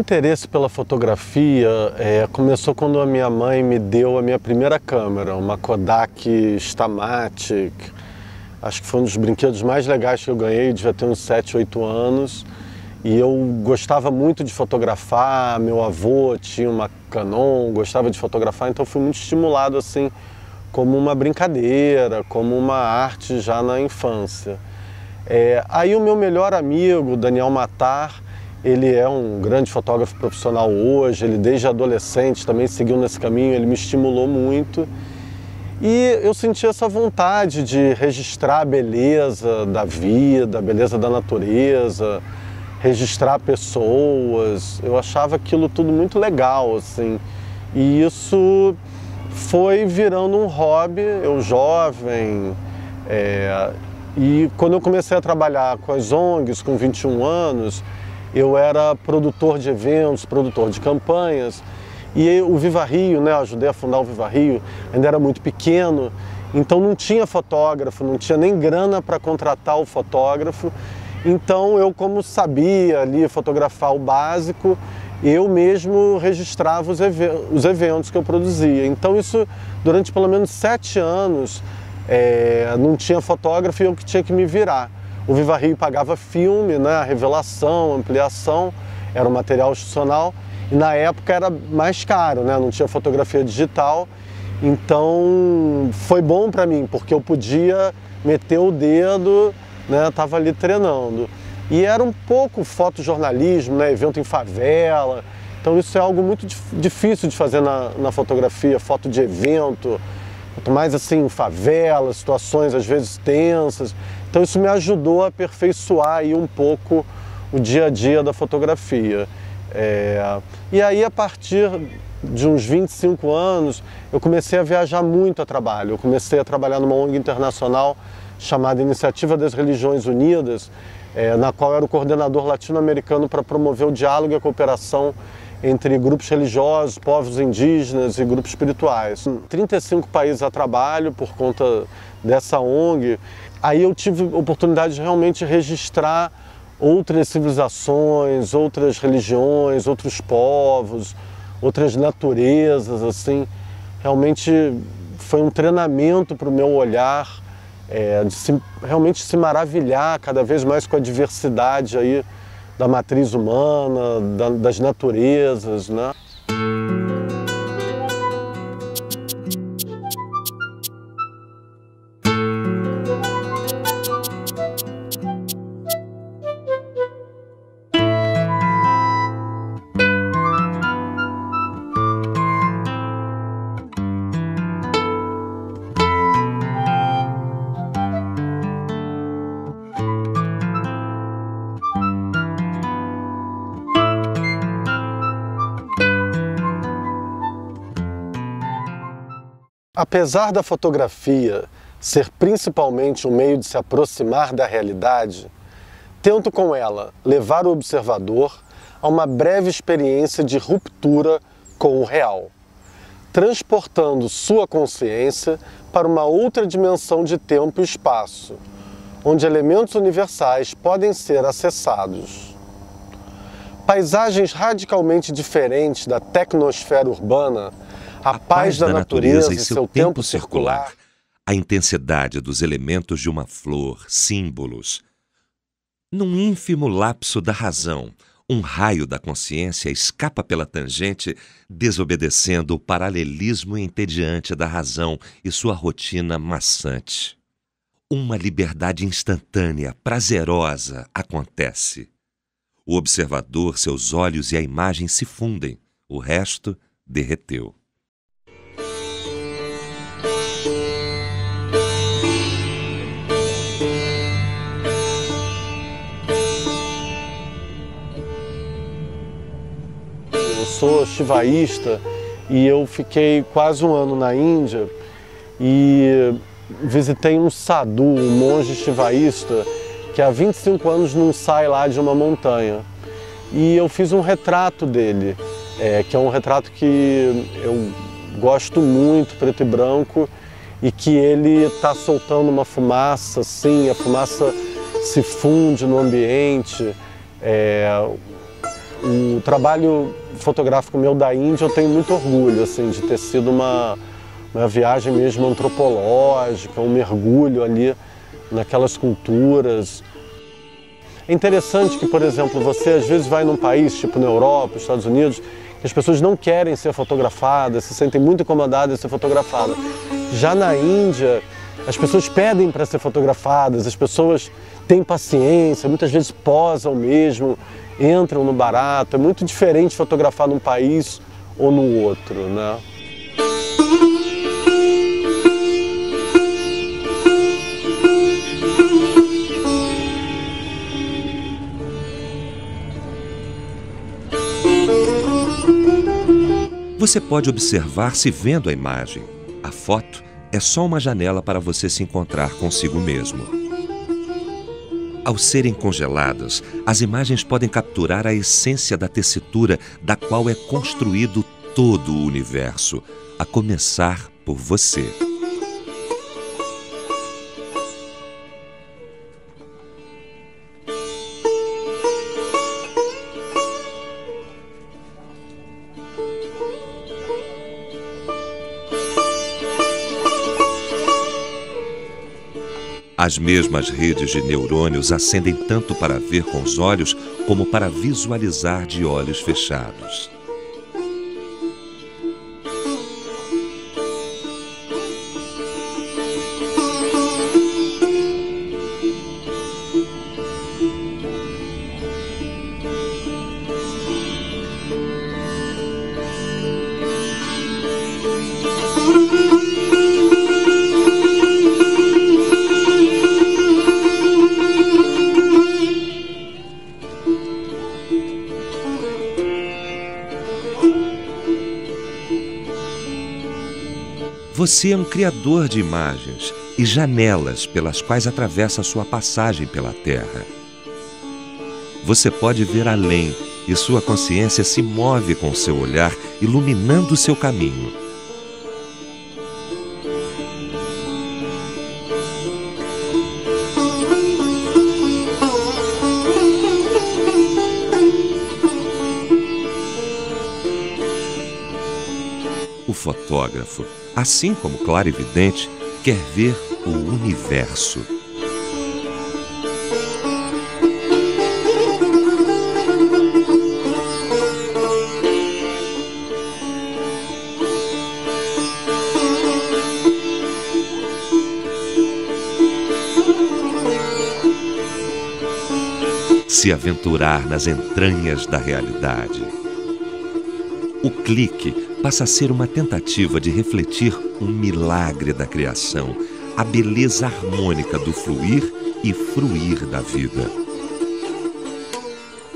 Interesse pela fotografia é, começou quando a minha mãe me deu a minha primeira câmera, uma Kodak Stamatic. Acho que foi um dos brinquedos mais legais que eu ganhei, devia ter uns 7, 8 anos. E eu gostava muito de fotografar, meu avô tinha uma Canon, gostava de fotografar, então fui muito estimulado assim, como uma brincadeira, como uma arte já na infância. É, aí o meu melhor amigo, Daniel Matar, ele é um grande fotógrafo profissional hoje, ele desde adolescente também seguiu nesse caminho, ele me estimulou muito. E eu senti essa vontade de registrar a beleza da vida, a beleza da natureza, registrar pessoas. Eu achava aquilo tudo muito legal, assim. E isso foi virando um hobby, eu jovem. É, e quando eu comecei a trabalhar com as ONGs, com 21 anos, eu era produtor de eventos, produtor de campanhas. E o Viva Rio, né, ajudei a fundar o Viva Rio, ainda era muito pequeno, então não tinha fotógrafo, não tinha nem grana para contratar o fotógrafo. Então eu, como sabia ali fotografar o básico, eu mesmo registrava os, os eventos que eu produzia. Então isso, durante pelo menos sete anos, é, não tinha fotógrafo e eu que tinha que me virar. O Viva Rio pagava filme, né, revelação, ampliação, era um material institucional e na época era mais caro, né, não tinha fotografia digital. Então foi bom para mim, porque eu podia meter o dedo, né, tava ali treinando. E era um pouco fotojornalismo, né, evento em favela. Então isso é algo muito difícil de fazer na, na fotografia, foto de evento, mais assim, favela, situações às vezes tensas. Então isso me ajudou a aperfeiçoar aí um pouco o dia a dia da fotografia. É... E aí a partir de uns 25 anos eu comecei a viajar muito a trabalho. Eu comecei a trabalhar numa ONG internacional chamada Iniciativa das Religiões Unidas, é, na qual era o coordenador latino-americano para promover o diálogo e a cooperação entre grupos religiosos, povos indígenas e grupos espirituais. 35 países a trabalho por conta dessa ONG aí eu tive oportunidade de realmente registrar outras civilizações, outras religiões, outros povos, outras naturezas, assim. Realmente foi um treinamento para o meu olhar, é, de se, realmente se maravilhar cada vez mais com a diversidade aí da matriz humana, da, das naturezas, né? Apesar da fotografia ser principalmente um meio de se aproximar da realidade, tento com ela levar o observador a uma breve experiência de ruptura com o real, transportando sua consciência para uma outra dimensão de tempo e espaço, onde elementos universais podem ser acessados. Paisagens radicalmente diferentes da tecnosfera urbana a, a paz, da, da natureza, natureza e seu tempo circular, a intensidade dos elementos de uma flor, símbolos. Num ínfimo lapso da razão, um raio da consciência escapa pela tangente, desobedecendo o paralelismo entediante da razão e sua rotina maçante. Uma liberdade instantânea, prazerosa, acontece. O observador, seus olhos e a imagem se fundem, o resto derreteu. Sou chivaísta e eu fiquei quase um ano na Índia e visitei um sadhu, um monge shivaísta, que há 25 anos não sai lá de uma montanha. E eu fiz um retrato dele, é, que é um retrato que eu gosto muito, preto e branco, e que ele está soltando uma fumaça, assim, a fumaça se funde no ambiente. É, o trabalho fotográfico meu da Índia eu tenho muito orgulho, assim, de ter sido uma, uma viagem mesmo antropológica, um mergulho ali naquelas culturas. É interessante que, por exemplo, você às vezes vai num país, tipo na Europa, Estados Unidos, que as pessoas não querem ser fotografadas, se sentem muito incomodadas de ser fotografadas. Já na Índia, as pessoas pedem para ser fotografadas, as pessoas têm paciência, muitas vezes posam mesmo, entram no barato. É muito diferente fotografar num país ou no outro, né? Você pode observar-se vendo a imagem. A foto é só uma janela para você se encontrar consigo mesmo. Ao serem congeladas, as imagens podem capturar a essência da tessitura da qual é construído todo o universo, a começar por você. As mesmas redes de neurônios acendem tanto para ver com os olhos como para visualizar de olhos fechados. Você é um criador de imagens e janelas pelas quais atravessa a sua passagem pela Terra. Você pode ver além e sua consciência se move com seu olhar, iluminando seu caminho. O fotógrafo assim como clarividente, quer ver o universo. Se aventurar nas entranhas da realidade. O clique passa a ser uma tentativa de refletir um milagre da criação, a beleza harmônica do fluir e fruir da vida.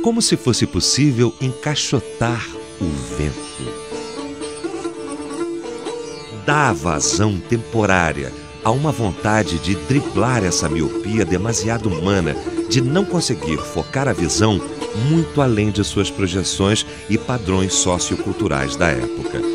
Como se fosse possível encaixotar o vento. Dá vazão temporária a uma vontade de driblar essa miopia demasiado humana, de não conseguir focar a visão muito além de suas projeções e padrões socioculturais da época.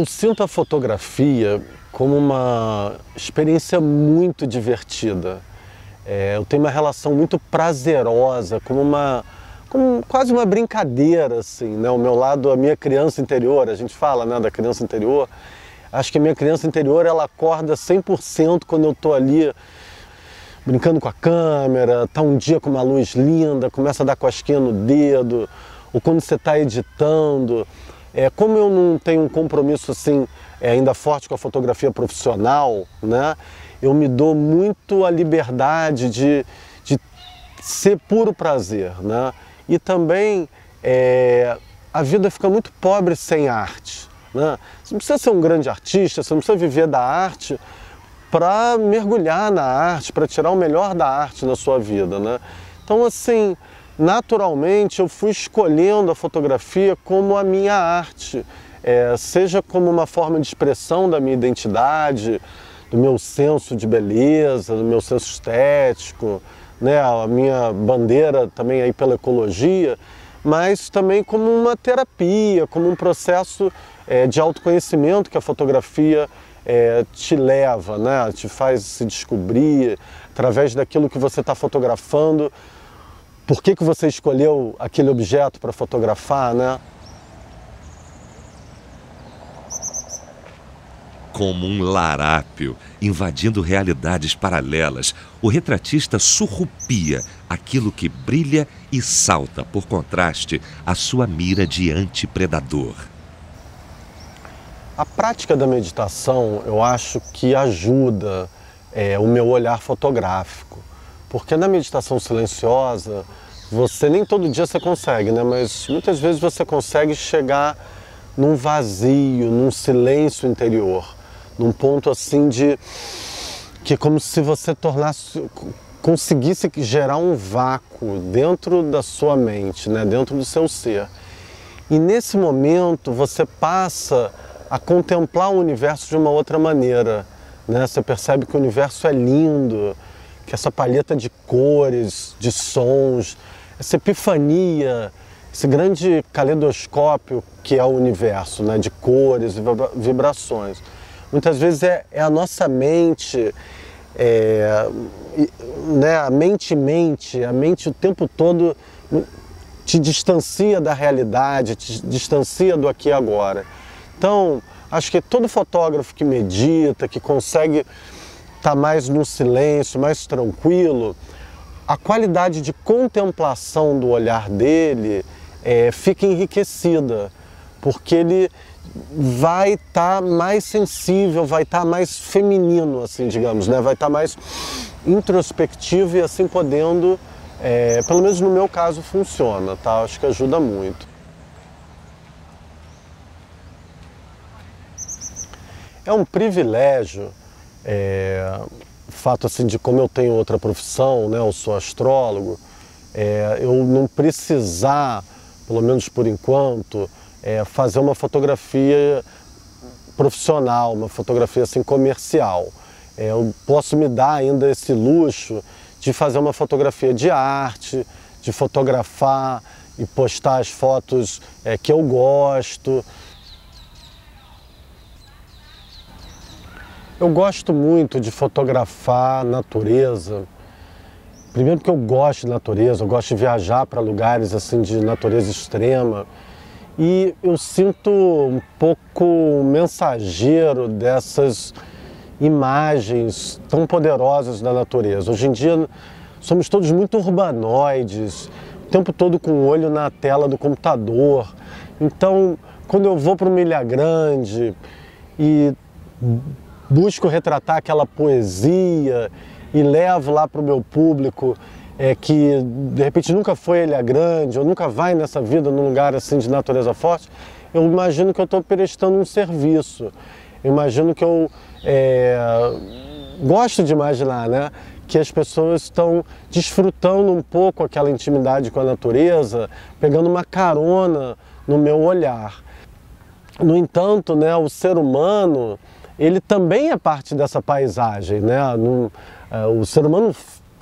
Eu sinto a fotografia como uma experiência muito divertida. É, eu tenho uma relação muito prazerosa, como uma como quase uma brincadeira, assim, né? O meu lado, a minha criança interior, a gente fala, né, da criança interior. Acho que a minha criança interior, ela acorda 100% quando eu estou ali brincando com a câmera, tá um dia com uma luz linda, começa a dar cosquinha no dedo, ou quando você está editando. É, como eu não tenho um compromisso assim é, ainda forte com a fotografia profissional, né, eu me dou muito a liberdade de, de ser puro prazer. Né? E também é, a vida fica muito pobre sem arte. Né? Você não precisa ser um grande artista, você não precisa viver da arte para mergulhar na arte, para tirar o melhor da arte na sua vida. Né? Então, assim, naturalmente eu fui escolhendo a fotografia como a minha arte, é, seja como uma forma de expressão da minha identidade, do meu senso de beleza, do meu senso estético, né, a minha bandeira também aí pela ecologia, mas também como uma terapia, como um processo é, de autoconhecimento que a fotografia é, te leva, né, te faz se descobrir através daquilo que você está fotografando por que, que você escolheu aquele objeto para fotografar, né? Como um larápio invadindo realidades paralelas, o retratista surrupia aquilo que brilha e salta, por contraste, a sua mira de antipredador. A prática da meditação eu acho que ajuda é, o meu olhar fotográfico. Porque na meditação silenciosa, você nem todo dia você consegue, né? Mas muitas vezes você consegue chegar num vazio, num silêncio interior, num ponto assim de que é como se você tornasse conseguisse gerar um vácuo dentro da sua mente, né? Dentro do seu ser. E nesse momento você passa a contemplar o universo de uma outra maneira, né? Você percebe que o universo é lindo, que essa palheta de cores, de sons, essa epifania, esse grande caleidoscópio que é o universo, né, de cores e vibrações. Muitas vezes é, é a nossa mente, é, né, a mente-mente, a mente o tempo todo te distancia da realidade, te distancia do aqui e agora. Então, acho que todo fotógrafo que medita, que consegue está mais no silêncio, mais tranquilo, a qualidade de contemplação do olhar dele é, fica enriquecida, porque ele vai estar tá mais sensível, vai estar tá mais feminino, assim, digamos, né? vai estar tá mais introspectivo e assim podendo, é, pelo menos no meu caso, funciona, tá? Acho que ajuda muito. É um privilégio é, fato assim de como eu tenho outra profissão, né, eu sou astrólogo, é, eu não precisar, pelo menos por enquanto, é, fazer uma fotografia profissional, uma fotografia assim comercial. É, eu posso me dar ainda esse luxo de fazer uma fotografia de arte, de fotografar e postar as fotos é, que eu gosto, Eu gosto muito de fotografar natureza. Primeiro porque eu gosto de natureza, eu gosto de viajar para lugares assim de natureza extrema. E eu sinto um pouco mensageiro dessas imagens tão poderosas da natureza. Hoje em dia somos todos muito urbanoides, o tempo todo com o olho na tela do computador. Então, quando eu vou para uma ilha grande e busco retratar aquela poesia e levo lá para o meu público é, que de repente nunca foi Ilha Grande ou nunca vai nessa vida num lugar assim de natureza forte, eu imagino que eu estou prestando um serviço. Eu imagino que eu é, gosto de imaginar, né? que as pessoas estão desfrutando um pouco aquela intimidade com a natureza, pegando uma carona no meu olhar. No entanto, né, o ser humano ele também é parte dessa paisagem, né? É, o ser humano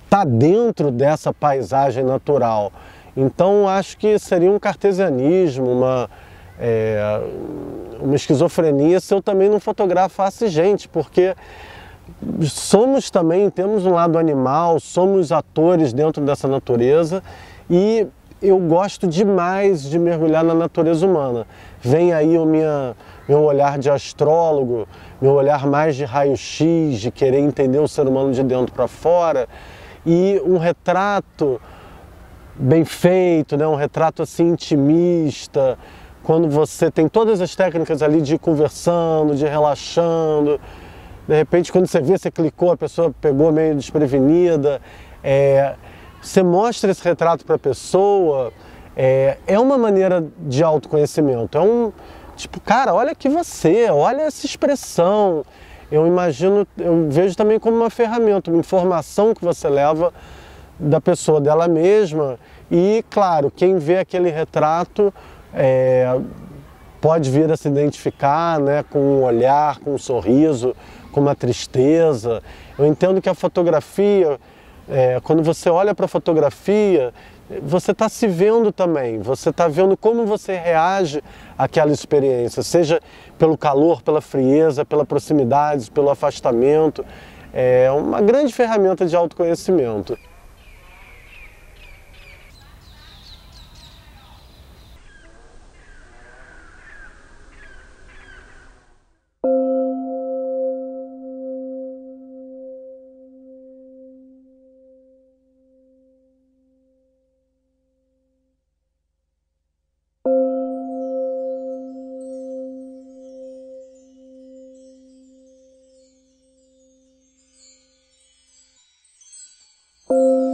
está dentro dessa paisagem natural. Então acho que seria um cartesianismo, uma, é, uma esquizofrenia se eu também não fotografasse gente, porque somos também, temos um lado animal, somos atores dentro dessa natureza e eu gosto demais de mergulhar na natureza humana. Vem aí o minha, meu olhar de astrólogo, meu olhar mais de raio-x, de querer entender o ser humano de dentro para fora. E um retrato bem feito, né? um retrato assim intimista, quando você tem todas as técnicas ali de ir conversando, de relaxando, de repente quando você vê, você clicou, a pessoa pegou meio desprevenida, é, você mostra esse retrato para a pessoa, é, é uma maneira de autoconhecimento, é um tipo, cara, olha que você, olha essa expressão, eu imagino, eu vejo também como uma ferramenta, uma informação que você leva da pessoa dela mesma e, claro, quem vê aquele retrato é, pode vir a se identificar né, com um olhar, com um sorriso, com uma tristeza. Eu entendo que a fotografia, é, quando você olha para a fotografia, você está se vendo também, você está vendo como você reage àquela experiência, seja pelo calor, pela frieza, pela proximidade, pelo afastamento. É uma grande ferramenta de autoconhecimento. Thank.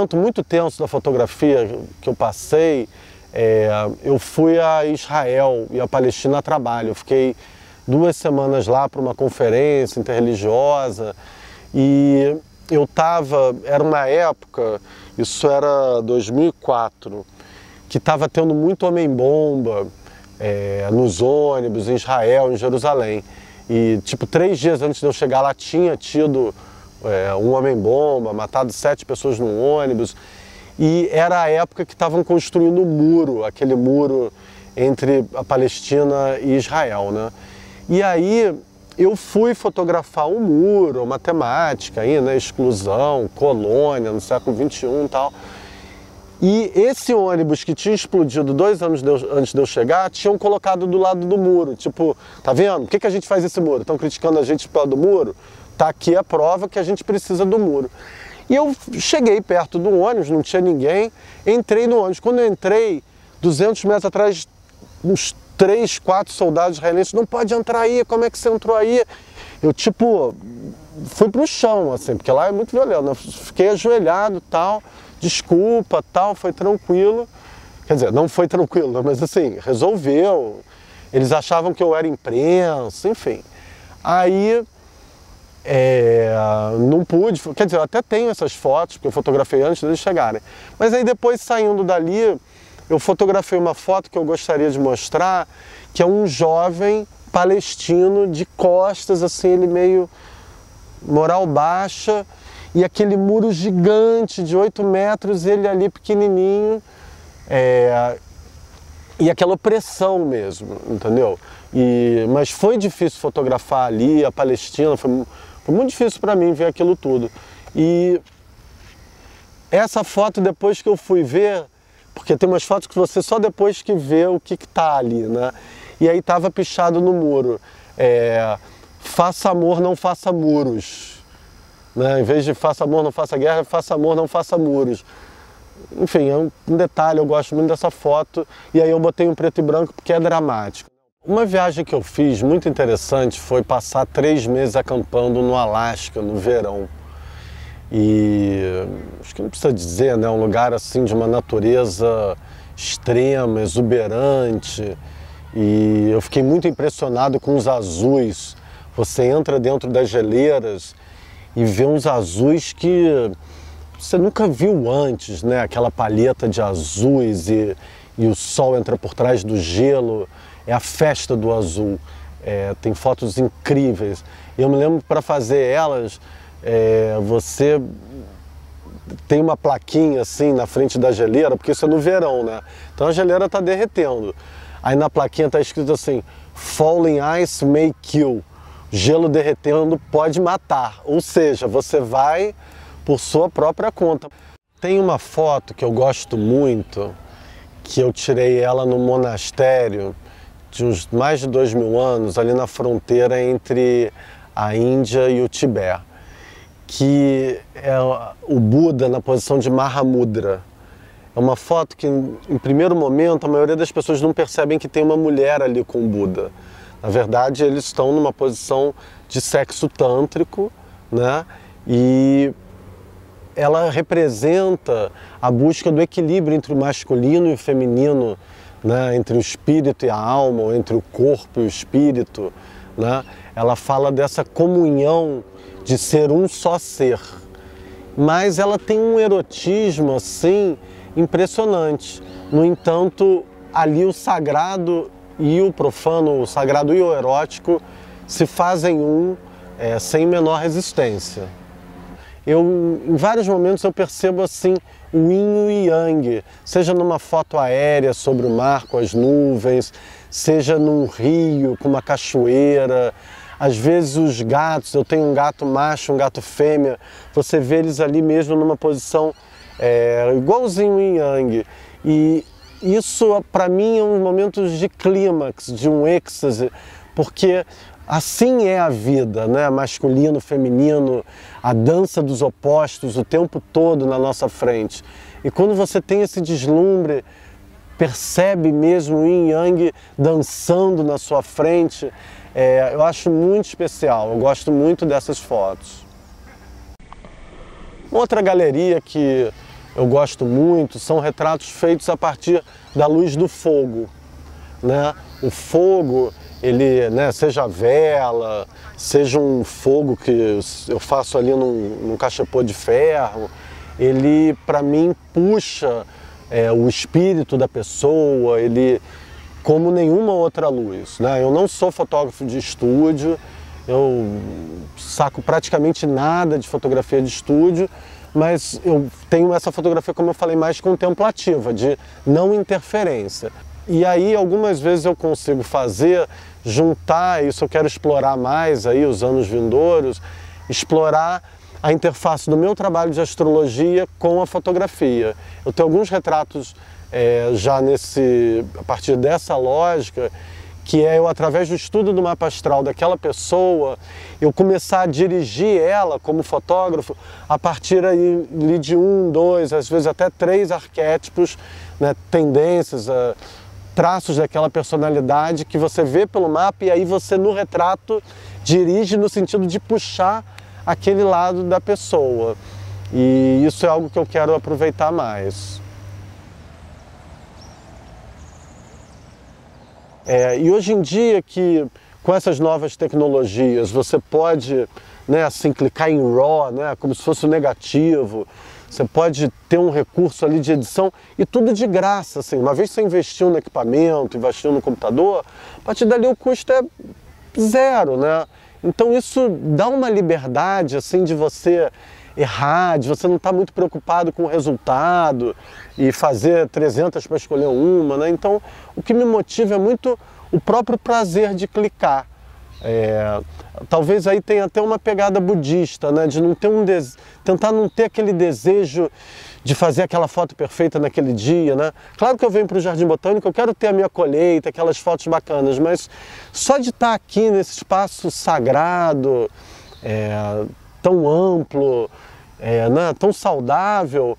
Momento muito tenso da fotografia que eu passei, é, eu fui a Israel e a Palestina a trabalho. Eu fiquei duas semanas lá para uma conferência interreligiosa e eu estava, era uma época, isso era 2004, que estava tendo muito homem-bomba é, nos ônibus em Israel, em Jerusalém. E, tipo, três dias antes de eu chegar lá, tinha tido é, um homem-bomba, matado sete pessoas num ônibus. E era a época que estavam construindo o muro, aquele muro entre a Palestina e Israel, né? E aí eu fui fotografar um muro, uma temática aí, né? Exclusão, colônia, no século XXI e tal. E esse ônibus que tinha explodido dois anos de antes de eu chegar, tinham colocado do lado do muro. Tipo, tá vendo? Por que, que a gente faz esse muro? Estão criticando a gente pelo do muro? Tá aqui a prova que a gente precisa do muro. E eu cheguei perto do ônibus, não tinha ninguém, entrei no ônibus. Quando eu entrei, 200 metros atrás, uns três, quatro soldados israelenses, não pode entrar aí, como é que você entrou aí? Eu, tipo, fui pro chão, assim, porque lá é muito violento. Eu fiquei ajoelhado tal desculpa, tal, foi tranquilo. Quer dizer, não foi tranquilo, mas assim, resolveu. Eles achavam que eu era imprensa, enfim. Aí é, não pude, quer dizer, eu até tenho essas fotos, porque eu fotografei antes deles chegarem. Mas aí depois saindo dali, eu fotografei uma foto que eu gostaria de mostrar, que é um jovem palestino de costas, assim, ele meio moral baixa, e aquele muro gigante de 8 metros, ele ali pequenininho, é, e aquela opressão mesmo, entendeu? E, mas foi difícil fotografar ali a Palestina, foi, foi muito difícil para mim ver aquilo tudo. E essa foto depois que eu fui ver, porque tem umas fotos que você só depois que vê o que, que tá ali, né? E aí tava pichado no muro. É, faça amor, não faça muros. Né? Em vez de faça amor, não faça guerra, faça amor, não faça muros. Enfim, é um detalhe, eu gosto muito dessa foto. E aí eu botei um preto e branco porque é dramático. Uma viagem que eu fiz muito interessante foi passar três meses acampando no Alasca, no verão. E acho que não precisa dizer, né? Um lugar assim de uma natureza extrema, exuberante. E eu fiquei muito impressionado com os azuis. Você entra dentro das geleiras e vê uns azuis que você nunca viu antes, né? Aquela palheta de azuis e, e o sol entra por trás do gelo. É a festa do azul. É, tem fotos incríveis. Eu me lembro para fazer elas, é, você tem uma plaquinha assim na frente da geleira, porque isso é no verão, né? Então a geleira está derretendo. Aí na plaquinha está escrito assim: Falling ice may kill gelo derretendo pode matar, ou seja, você vai por sua própria conta. Tem uma foto que eu gosto muito, que eu tirei ela no monastério de uns mais de dois mil anos, ali na fronteira entre a Índia e o Tibete, que é o Buda na posição de Mahamudra. É uma foto que, em primeiro momento, a maioria das pessoas não percebem que tem uma mulher ali com o Buda. Na verdade, eles estão numa posição de sexo tântrico, né? E ela representa a busca do equilíbrio entre o masculino e o feminino, né? entre o espírito e a alma, ou entre o corpo e o espírito. Né? Ela fala dessa comunhão de ser um só ser. Mas ela tem um erotismo assim impressionante. No entanto, ali o sagrado e o profano, o sagrado e o erótico se fazem um é, sem menor resistência. Eu, em vários momentos eu percebo assim o yin e yang, seja numa foto aérea sobre o mar com as nuvens, seja num rio com uma cachoeira. Às vezes os gatos, eu tenho um gato macho, um gato fêmea, você vê eles ali mesmo numa posição é, igualzinho yin yang. E isso para mim é um momento de clímax, de um êxtase, porque assim é a vida, né? Masculino, feminino, a dança dos opostos o tempo todo na nossa frente. E quando você tem esse deslumbre, percebe mesmo o yin yang dançando na sua frente, é, eu acho muito especial. Eu gosto muito dessas fotos. Outra galeria que eu gosto muito, são retratos feitos a partir da luz do fogo. Né? O fogo, ele, né, seja vela, seja um fogo que eu faço ali num, num cachepô de ferro, ele para mim puxa é, o espírito da pessoa, ele como nenhuma outra luz. Né? Eu não sou fotógrafo de estúdio, eu saco praticamente nada de fotografia de estúdio, mas eu tenho essa fotografia, como eu falei, mais contemplativa, de não interferência. E aí algumas vezes eu consigo fazer, juntar, isso eu quero explorar mais aí os anos vindouros, explorar a interface do meu trabalho de astrologia com a fotografia. Eu tenho alguns retratos é, já nesse, a partir dessa lógica, que é eu, através do estudo do mapa astral daquela pessoa, eu começar a dirigir ela como fotógrafo a partir aí de um, dois, às vezes até três arquétipos, né, tendências, uh, traços daquela personalidade que você vê pelo mapa e aí você no retrato dirige no sentido de puxar aquele lado da pessoa. E isso é algo que eu quero aproveitar mais. É, e hoje em dia que com essas novas tecnologias você pode né, assim, clicar em RAW, né, como se fosse um negativo, você pode ter um recurso ali de edição e tudo de graça. Assim. Uma vez você investiu no equipamento, investiu no computador, a partir dali o custo é zero. Né? Então isso dá uma liberdade assim de você errar, de você não estar tá muito preocupado com o resultado e fazer 300 para escolher uma, né? Então, o que me motiva é muito o próprio prazer de clicar. É, talvez aí tenha até uma pegada budista, né? De não ter um des... tentar não ter aquele desejo de fazer aquela foto perfeita naquele dia, né? Claro que eu venho para o Jardim Botânico, eu quero ter a minha colheita, aquelas fotos bacanas, mas só de estar aqui nesse espaço sagrado, é, tão amplo, é, né, tão saudável,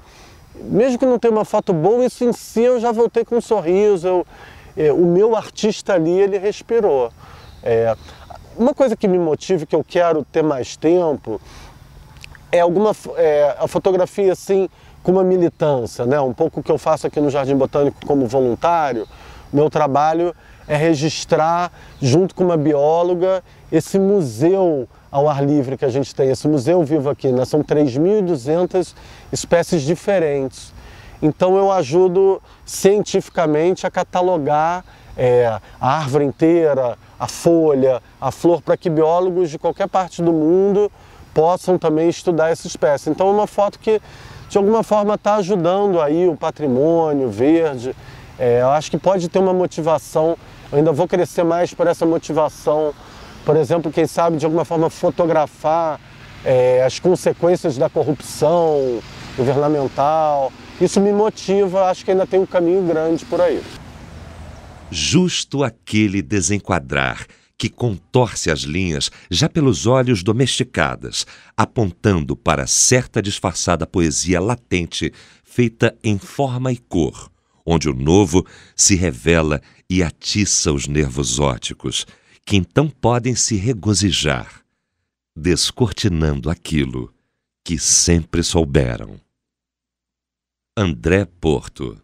mesmo que não tenha uma foto boa, isso em si eu já voltei com um sorriso, eu, é, o meu artista ali, ele respirou. É, uma coisa que me motiva, que eu quero ter mais tempo, é alguma é, a fotografia assim com uma militância, né? Um pouco que eu faço aqui no Jardim Botânico como voluntário. Meu trabalho é registrar, junto com uma bióloga, esse museu ao ar livre que a gente tem, esse museu vivo aqui, né? são 3.200 espécies diferentes. Então eu ajudo cientificamente a catalogar é, a árvore inteira, a folha, a flor, para que biólogos de qualquer parte do mundo possam também estudar essa espécie. Então é uma foto que de alguma forma está ajudando aí o patrimônio verde. É, eu acho que pode ter uma motivação, eu ainda vou crescer mais por essa motivação por exemplo, quem sabe de alguma forma fotografar é, as consequências da corrupção governamental. Isso me motiva, acho que ainda tem um caminho grande por aí. Justo aquele desenquadrar que contorce as linhas já pelos olhos domesticadas, apontando para certa disfarçada poesia latente feita em forma e cor, onde o novo se revela e atiça os nervos óticos que então podem se regozijar, descortinando aquilo que sempre souberam. André Porto